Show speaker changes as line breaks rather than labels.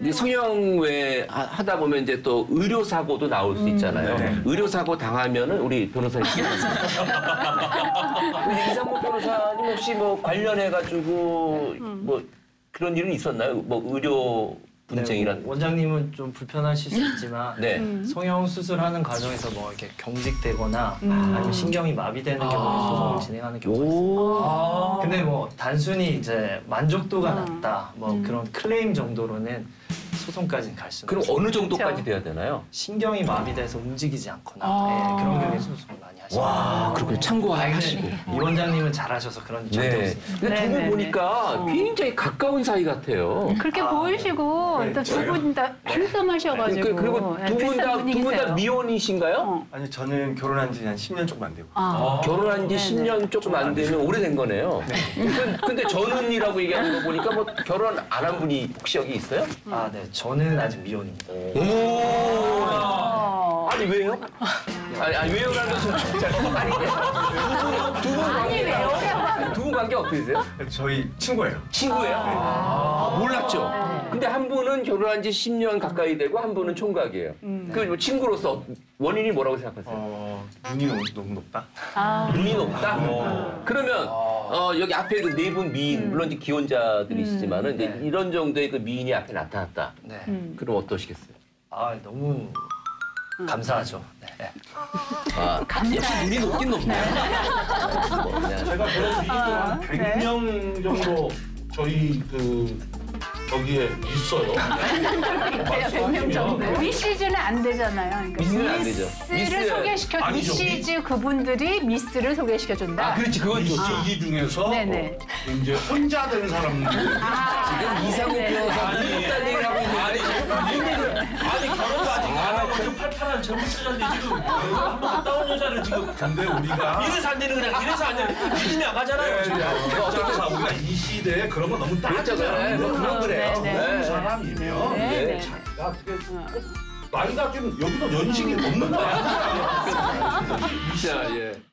이제 성형 외 하- 하다 보면 이제 또 의료 사고도 나올 수 있잖아요.
네.
의료 사고 당하면은 우리 변호사님 이상무 변호사님 혹시 뭐 관련해 가지고 뭐 그런 일은 있었나요? 뭐 의료 분쟁이란
네, 원장님은 좀 불편하실 수 있지만
네.
성형 수술하는 과정에서 뭐 이렇게 경직되거나 아니면 신경이 마비되는 경우에 소송을 진행하는 경우가 있어요.
오.
근데 뭐 단순히 이제 만족도가 낮다 뭐 그런 클레임 정도로는 소송까지는 갈 수는
그럼
없어요.
어느 정도까지 돼야 되나요?
신경이 마비돼서 움직이지 않거나
아.
예, 그런 경우에 소송을 많이 하시죠.
와, 그렇군요. 참고하시고.
이 원장님은 잘하셔서 그런 일 절대
네.
없습니다.
근데 두분
네네네.
보니까 굉장히 가까운 사이 같아요.
그렇게
아,
보이시고
네.
또두분다 핸섬하셔가지고
그, 그리고
네,
두분
비슷한
다두 분다
분위기세요.
미혼이신가요?
어.
아니 저는 결혼한 지 한 10년 조금 안 되고
아.
결혼한 지
네네.
10년 조금 안 되면 오래된 거네요. 근- 근데 전은이라고 얘기하는 거 보니까 뭐 결혼 안 한 분이 혹시 여기 있어요?
아, 네. 저는 아직 미혼입니다.
오.
어.
아니 왜요? 아니, 아니 왜요라는 것은 진짜 아니 두분
아니 왜요?
두분 관계 어떻게 되세요?
저희 친구예요.
친구예요? 아, 몰랐죠. 근데 한 분은 결혼한 지 10년 가까이 되고 한 분은 총각이에요. 그뭐 친구로서 원인이 뭐라고 생각하세요?
어, 눈이 너무, 너무 높다.
아.
눈이 높다? 그러면 어, 여기 앞에 그 네 분 미인, 물론 이제 기혼자들이시지만은 이제
네.
이런 정도의 그 미인이 앞에 나타났다.
네.
음.
그럼 어떠시겠어요?
아, 너무 감사하죠. 네.
아, 역시 눈이 높긴 높네. 뭐 그냥
제가 이기
아,
동안 100명 정도 저희 그 저기에 있어요.
백명 정도. 미시즈는 안 되잖아요. 그러니까
미시즈는 안 되죠.
미스를
미스
소개시켜
아니죠.
미시즈 그분들이 미스를 소개시켜 준다.
아, 그렇지. 그건 좋죠.
이기 중에서
네네.
이제 혼자 된 사람들.
지금 이상우 변호사 눈 높다는 얘기를 하고 있는데
아니 결혼도 아직 안 하고 지금 팔팔한 젊은 처자인데 지금 한번 갔다 온 여자를 지금
근데 우리가
이래서 안 되는 그냥 이래서 안 되는 믿음이 안 가잖아요. 지금. 자, 우리가 이 시대에 그런 거 너무
그렇죠. 그래. 뭐 그런
않고
그래요.
네, 네.
좋은 사람이면
네,
네.
네.
자기가 나이가 지금 여기도 연식이 없는 거야.
자, 예.